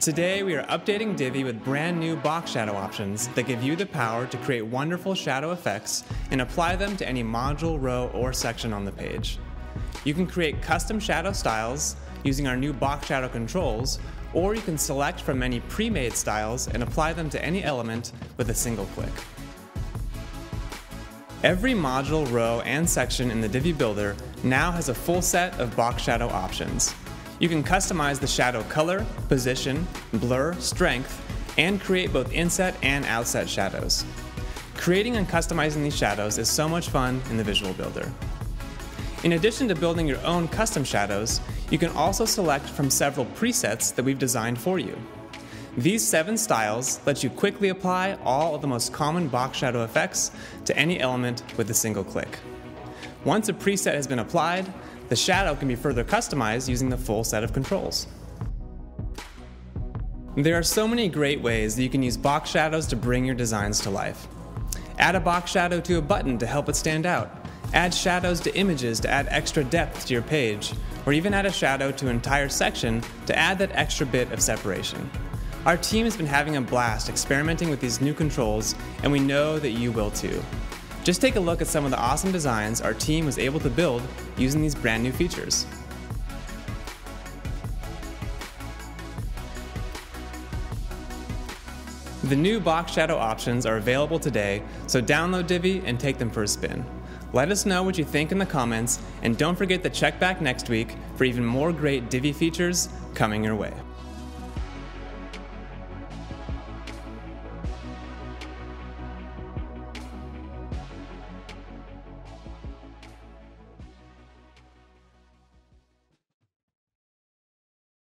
Today we are updating Divi with brand new box shadow options that give you the power to create wonderful shadow effects and apply them to any module, row, or section on the page. You can create custom shadow styles using our new box shadow controls, or you can select from many pre-made styles and apply them to any element with a single click. Every module, row, and section in the Divi Builder now has a full set of box shadow options. You can customize the shadow color, position, blur, strength, and create both inset and outset shadows. Creating and customizing these shadows is so much fun in the Visual Builder. In addition to building your own custom shadows, you can also select from several presets that we've designed for you. These seven styles let you quickly apply all of the most common box shadow effects to any element with a single click. Once a preset has been applied, the shadow can be further customized using the full set of controls. There are so many great ways that you can use box shadows to bring your designs to life. Add a box shadow to a button to help it stand out. Add shadows to images to add extra depth to your page, or even add a shadow to an entire section to add that extra bit of separation. Our team has been having a blast experimenting with these new controls, and we know that you will too. Just take a look at some of the awesome designs our team was able to build using these brand new features. The new box shadow options are available today, so download Divi and take them for a spin. Let us know what you think in the comments, and don't forget to check back next week for even more great Divi features coming your way.